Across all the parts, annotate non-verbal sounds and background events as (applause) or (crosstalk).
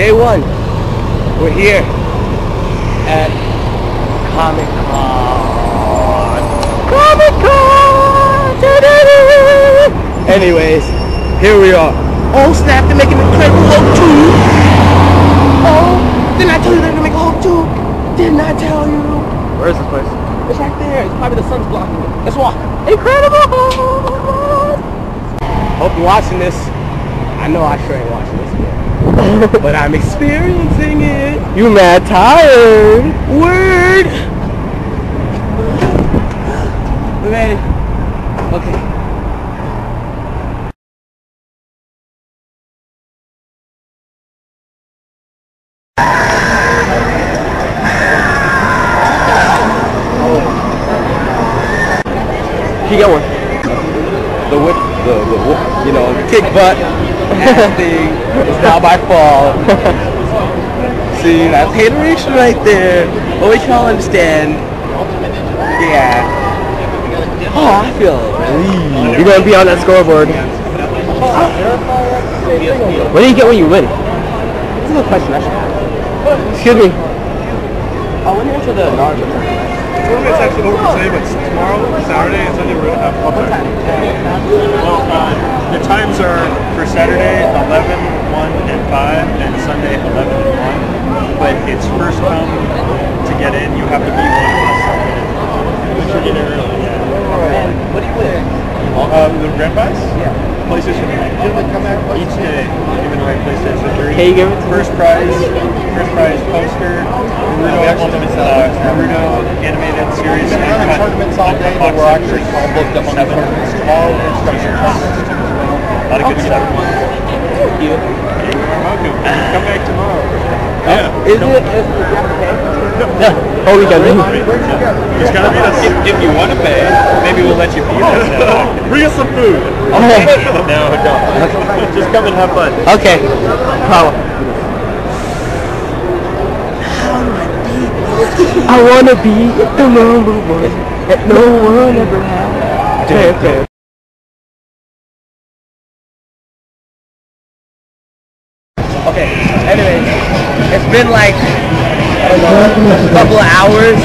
day one. We're here at Comic Con. Comic Con. Anyways, here we are. Oh snap! They're making Incredible Hulk 2. Oh, didn't I tell you they're gonna make a Hulk 2? Didn't I tell you? Where's this place? It's right there. It's probably the sun's blocking it. Let's walk. Incredible Hulk. Hope you're watching this. I know I sure ain't watching this. (laughs) but I'm experiencing it. You mad tired. Word. We made it. Okay. You get one. The whip, the, the whip, you know, kick butt is now by fall. (laughs) See, that's hateration right there. But we can all understand. Yeah. Oh, I feel relieved. You're gonna be on that scoreboard. What do you get when you win? That's a good question. I should ask. Excuse me. Oh, when you enter the Naruto tournament's actually over today, but tomorrow, Saturday, and Sunday we're gonna have what time? Well, uh, the times are for Saturday 11, 1, and 5, and Sunday 11 and 1. But it's first come to get in. You have to be one of us. You should get in early. Yeah. And what do you win? Uh, the grand prize? Yeah. PlayStation 3. Each day, giving away PlayStation 3. Can you give it to me? First prize, first prize poster, Naruto, uh, Naruto animated series. we're running tournaments all day, but we're actually all booked up on the tournaments tomorrow. A lot of good stuff. Thank you. Come back tomorrow. Yeah. Is it? Is, pay? Yeah. Oh, we got me. It's gotta be if, if you want to pay, maybe we'll let you be there. Bring us some food. Okay. no, don't. Just come and have fun. Okay. Problem. I wanna be the number one that no one ever had. Okay, okay. Okay. Anyway, it's been like I don't know, a couple of hours,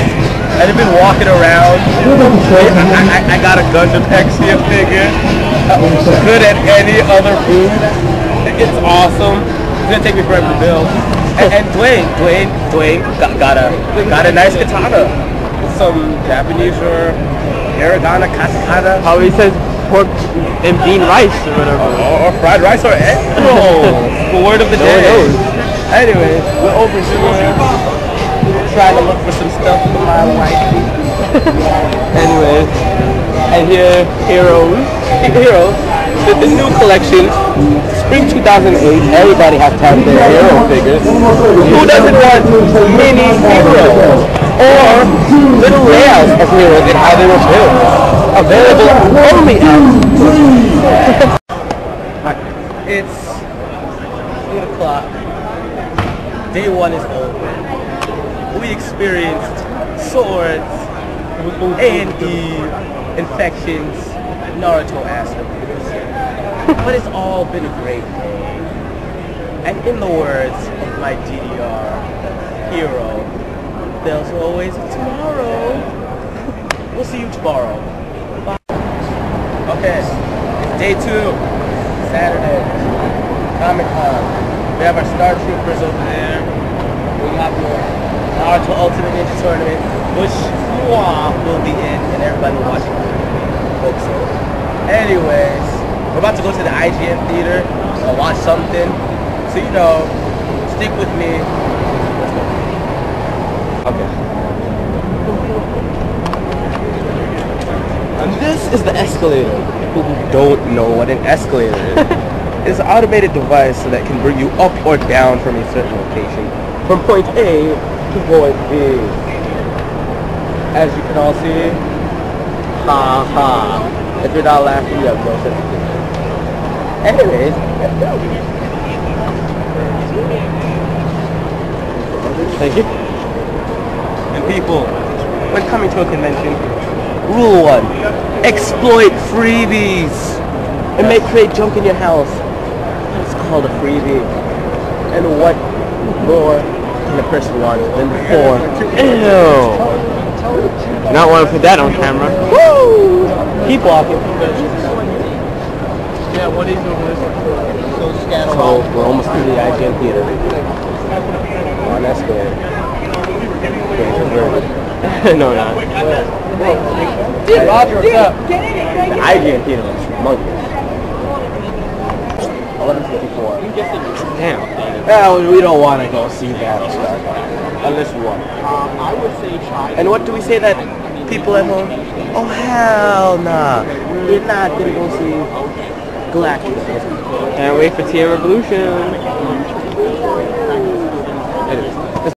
and I've been walking around. I, I, I got a Gundam Exia figure. Good at any other food. It's awesome. It's gonna take me forever to build. And, and Dwayne, Dwayne, Dwayne got, got a got a nice katana. Some Japanese or hiragana katakana. How he says pork and bean rice or whatever. or, or fried rice or egg rolls. The word of the No day. knows. Anyways, we're over here trying to look for some stuff for my wifey. (laughs) Anyways, and here, heroes. Heroes, the, (laughs) the new collection, spring 2008. Everybody has to have their hero figures. Who doesn't want mini heroes or little layouts of heroes and how they were built? Available only at. (laughs) it's o'clock. Day one is over. We experienced swords, A and E, infections, Naruto ass. But it's all been a great day. And in the words of my DDR hero, there's always tomorrow. We'll see you tomorrow. Bye. Okay, day two, Saturday, Comic Con. We have our Star Troopers over there. We have the Naruto Ultimate Ninja Tournament, which will be in, and everybody will watch it. Hope so. Anyways, we're about to go to the IGN theater and watch something. So you know, stick with me. Okay. And this is the escalator. People who don't know what an escalator is. (laughs) It's an automated device that can bring you up or down from a certain location, from point A to point B. As you can all see, ha ha. If you're not laughing, you have no sense of humor. Anyways, let's go. Thank you. And people, when coming to a convention, rule one, exploit freebies. It may create junk in your house, it's called a freebie. And what more than the person wants, then the four. Ew. Not want to put that on camera. Woo! Keep walking. Yeah, what is it? So we're almost to the IGN theater. Oh, that's good. Getting converted. (laughs) no, not. Roger, what's up? The IGN theater is humongous. 1154. Damn. Well, we don't want to go see that stuff. Unless we want. And what do we say that people at home? Oh, hell nah. We're not going to go see Galactus. Can't wait for TM Revolution. Anyways,